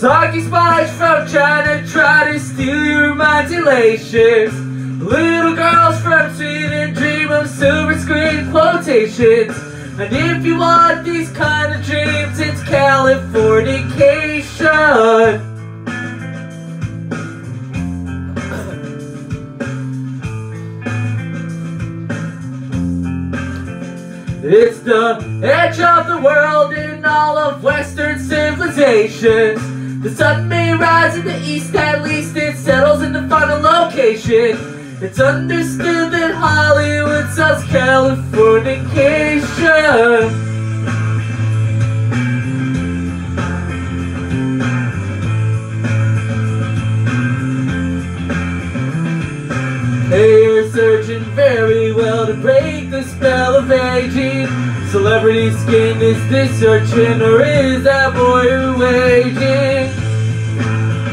Talking spies from China try to steal your mind's elations. Little girls from Sweden dream of silver screen quotations. And if you want these kind of dreams, it's Californication. It's the edge of the world in all of Western civilizations. The sun may rise in the east, at least it settles in the final location. It's understood that Hollywood sells Californication. They are searching very well to break the spell. Celebrity skin, is this searching or is that boy who waging?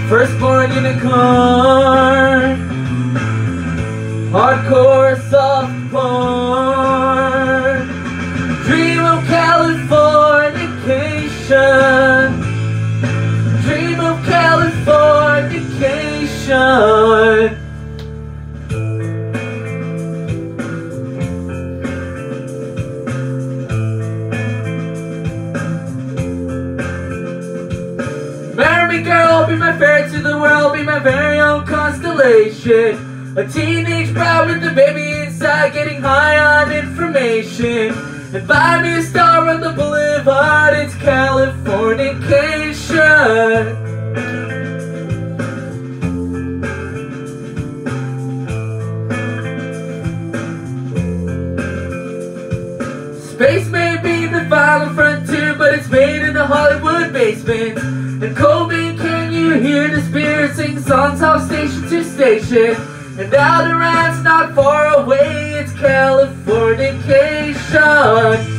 Firstborn unicorn, hardcore soft porn. Me, girl, be my fairy to the world, be my very own constellation. A teenage bride with a baby inside, getting high on information. And buy me a star on the boulevard, it's Californication. Space may be the final frontier, but it's made in a Hollywood basement. And Cobain, hear the spirit sing songs off station to station? And rats not far away, it's Californication.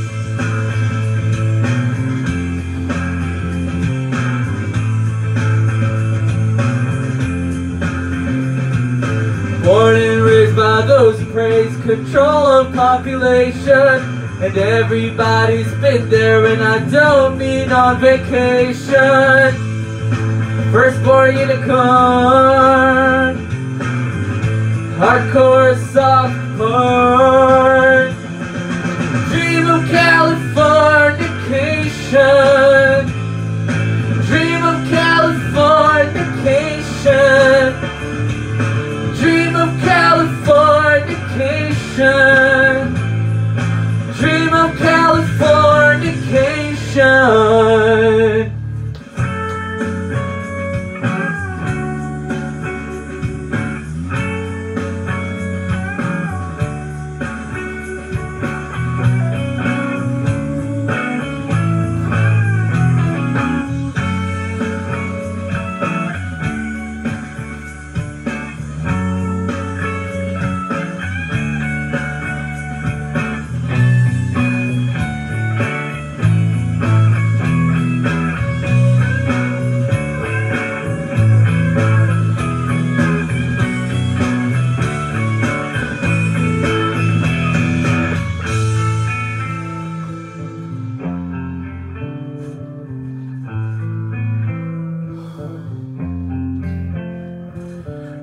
Born and raised by those who praise control of population. And everybody's been there, and I don't mean on vacation. Firstborn unicorn, hardcore soft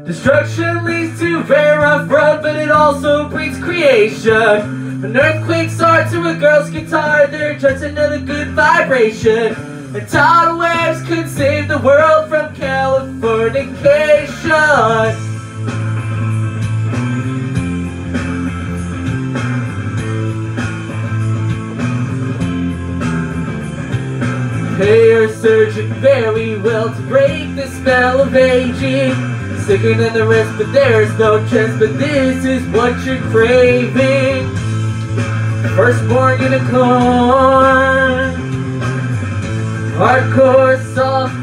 Destruction leads to very rough road, but it also breeds creation. An earthquake starts to a girl's guitar, they're just another good vibration. And tidal waves could save the world from Californication. They are surging very well to break the spell of aging. Sicker than the rest, but there's no chance. But this is what you're craving. Firstborn unicorn, hardcore soft.